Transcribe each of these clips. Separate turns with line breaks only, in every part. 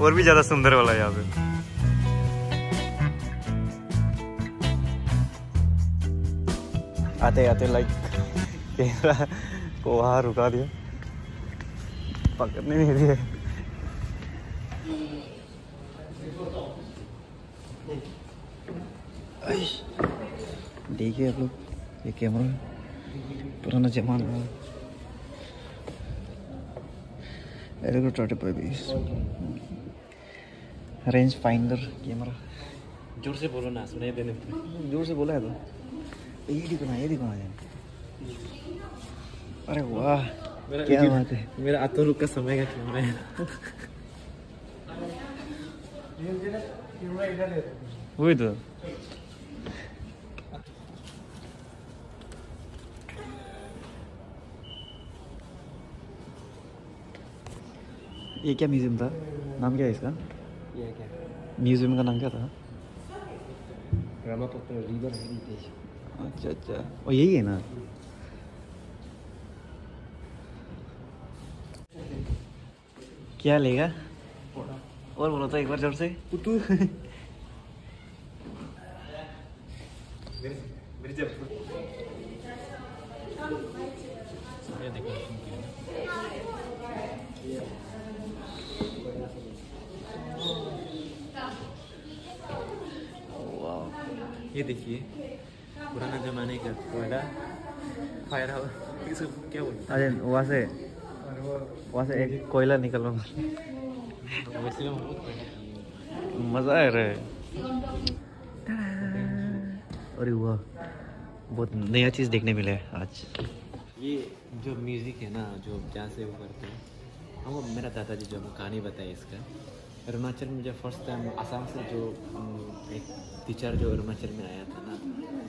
और भी ज़्यादा सुंदर वाला है यहाँ पे। आते आते लाइक कैमरा को वहाँ रुका दिया। पकड़ने नहीं दिए। देखिए आप लोग, ये कैमरा पुराना जमाना रेंज फाइंडर कैमरा
ज़ोर से बोलो ना सुनाई देने
ज़ोर से बोला है तो। ये देखो ना ये देखो ना अरे वाह क्या बात है।
मेरा अतुल का समय का कैमरा है।
वही तो। ये क्या म्यूज़ियम था? नाम क्या है इसका?
ये क्या?
म्यूज़ियम का नाम क्या था?
River heritage.
अच्छा अच्छा। और यही है ना? क्या लेगा? और बोलो तो एक बार ज़ोर से।
पुतू ये देखो। ये देखिए पुराना जमाने का कोयला फायर हाउस। इसको क्या बोलते
अरे वहाँ से वहाँ से एक कोयला निकल। रहा। मज़ा आ रहा है। अरे वाह बहुत नया चीज़ देखने मिला है आज।
ये जो म्यूज़िक है ना जो जहाँ से वो करते हैं हमको मेरा दादाजी जो हमको कहानी बताया इसका अरुणाचल में जब फ़र्स्ट टाइम आसाम से जो एक टीचर जो अरुणाचल में आया था ना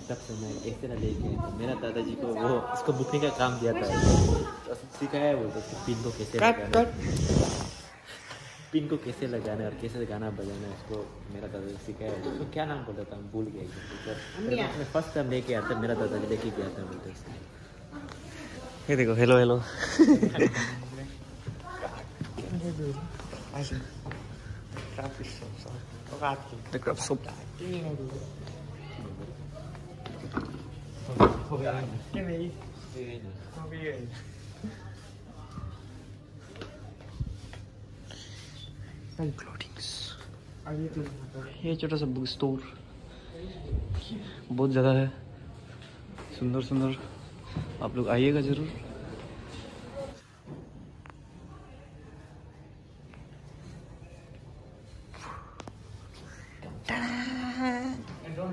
तब से मैं ऐसे ना लेके आया था। मेरा दादाजी को वो इसको बुकने का काम दिया था। तो सिखाया है बोलते उसको पिन को कैसे लगाना पिन को कैसे लगाना है और कैसे गाना बजाना है उसको मेरा दादाजी सिखाया। है उसको क्या नाम बोलता था हम भूल गए एकदम। टीचर मैं फ़र्स्ट टाइम लेके आया था मेरा दादाजी लेके गया था बोलते उसको।
ये देखो हेलो हेलो ये छोटा सा बुक स्टोर बहुत ज़्यादा है सुंदर सुंदर आप लोग आइएगा ज़रूर Ja.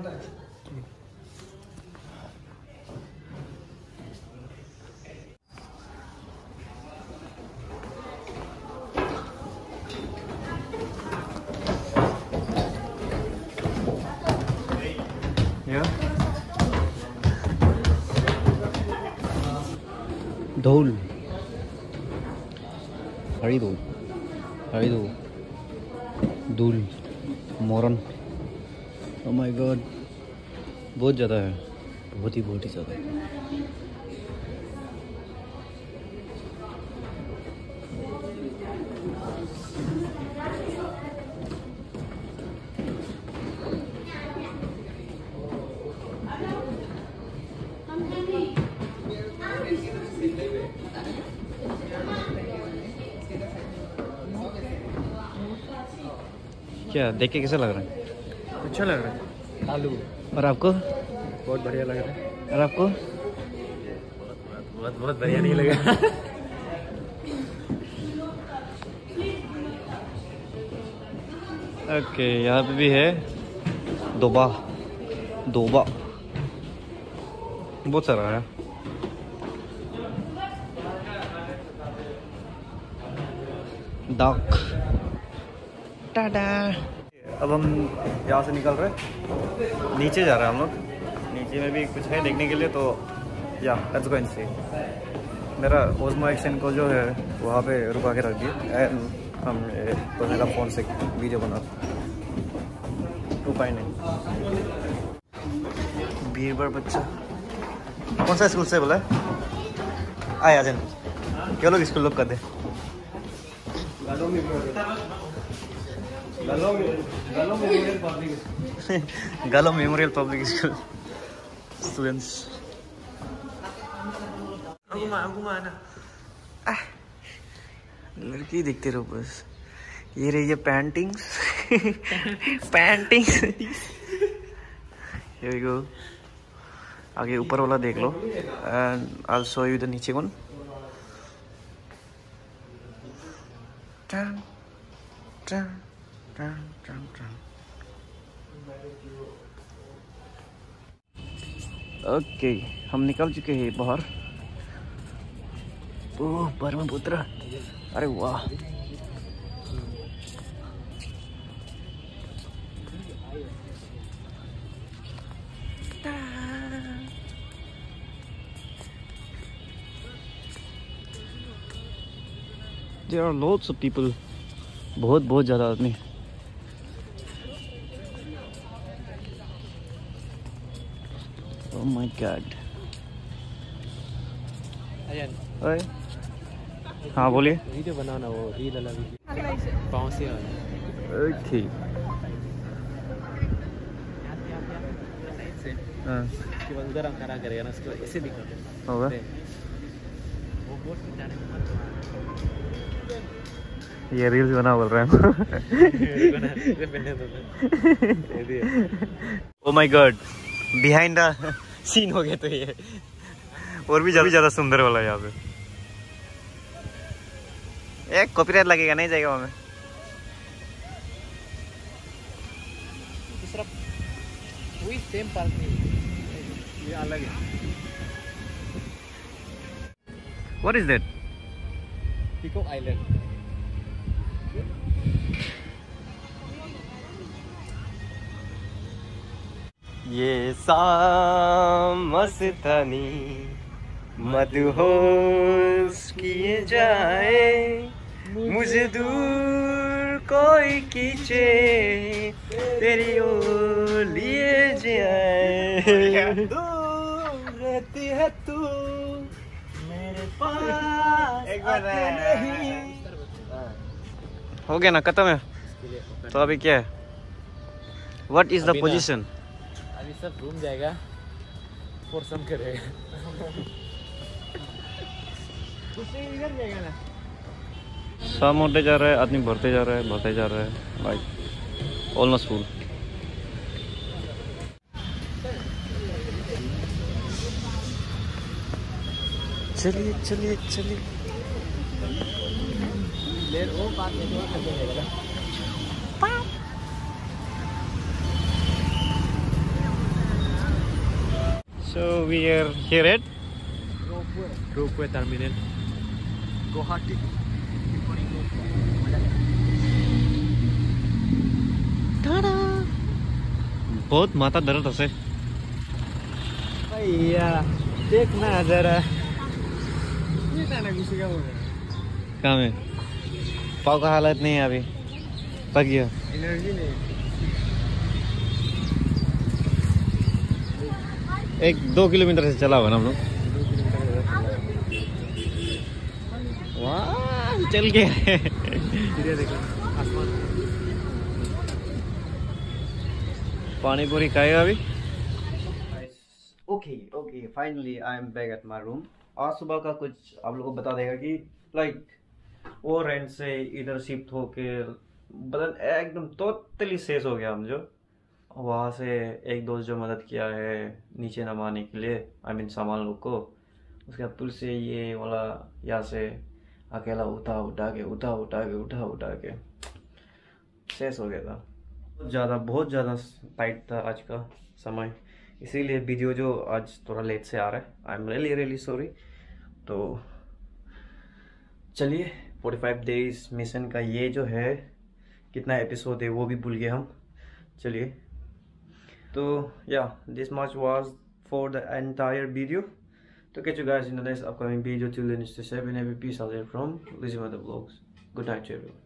ढोल हरिदोल हरिदोल दूल मोरन। ओ माय गॉड बहुत ज़्यादा है। बहुत ही बहुत ही ज़्यादा क्या, देख के कैसा लग रहा है?
अच्छा लग रहा है। आलू।
और आपको?
बहुत बढ़िया लग रहा है।
और आपको?
बहुत बहुत बढ़िया नहीं लगा
ओके यहाँ पे भी है दोबा। दोबा। बहुत सारा है। डॉक। टाटा अब हम यहाँ से निकल रहे नीचे जा रहे हैं हम लोग। नीचे में भी कुछ है देखने के लिए तो या लेट्स गो सी मेरा ओजमो एक्शन को जो है, वहाँ पे रुका के रख दिए हम तो मेरा फ़ोन से वीडियो बना उपाय नहीं। बीरबर बच्चा। कौन सा स्कूल से बोला आए आजन क्या लोग स्कूल लोग कर दे? गालो मेमोरियल पब्लिक स्कूल। स्टूडेंट्स लड़की देखते रहो बस। ये रही है paintings paintings Here we go. आगे ऊपर वाला देख लो। And I show you the नीचे वन टन टन टन टन टन ओके, हम निकल चुके हैं बाहर। ओह, ब्रह्मपुत्र। अरे वाह। There are lots of people. बहुत बहुत ज़्यादा आदमी। God.
अयन
ओए। हाँ बोलिए।
वीडियो बनाओ ना वो रील वाला वीडियो। पाँव से। वाला
ओके हाँ।
उसके बाद उधर हम खड़ा करेगा ना उसके बाद ऐसे दिखा
होगा
वो बोट पे जाने के बाद
ये रील्स बना बोल रहे हैं।
भी
ओ my god behind the scene हो गया तो ये। और भी ज़्यादा ज़्यादा सुंदर वाला है यहाँ पे। एक कॉपीराइट लगेगा नहीं जाएगा हमें
दूसरा वही सेम पार्क नहीं ये अलग है।
What is that
peacock island
ये मस्तानी मदहोश किए जाए। मुझे दूर कोई खींचे तेरी ओ लिए जाए। दूर रहती है तू मेरे पास नहीं। हो गया ना खत्म है? तो अभी क्या है? वट इज़ द पोजीशन
अभी सब घूम जाएगा। फोरसम करेगा
शाम होते जा रहा है आदमी बढ़ते जा रहा है बढ़ते जा रहा है। लाइक ऑलमोस्ट फुल चलिए चलिए चलिए। So we are here at
ropeway terminal Guwahati
बहुत माथा दर्द हसे
भैया देखना जरा। ये का
काम है? पाव का हालत नहीं है अभी। पक गया।
एनर्जी नहीं।
एक दो किलोमीटर से चला हुआ ना हम लोग? चल
आसमान
पानी पूरी खाएगा अभी? Okay okay finally I am back at my room आज सुबह का कुछ आप लोगों को बता देगा कि लाइक वो रेंट से इधर शिफ्ट होके बदल एकदम टोटली शेष हो गया हम जो। वहाँ से एक दोस्त जो मदद किया है नीचे नमाने के लिए आई मीन सामान लोग को, उसके बाद पुल से ये वाला यहाँ से अकेला उठा उठा के, उठा उठा के, उठा उठा के, शेष हो गया था। बहुत ज़्यादा बहुत ज़्यादा टाइट था आज का समय। इसीलिए वीडियो जो आज थोड़ा लेट से आ रहा है। I am really really sorry तो चलिए 45 डेज़ मिशन का ये जो है, कितना एपिसोड है वो भी भूल गए हम। चलिए so yeah this much was for the entire video. To catch you guys in the next upcoming video till then it's the Seven MVPs peace out there from Lizzie the vlogs. Good night to everyone.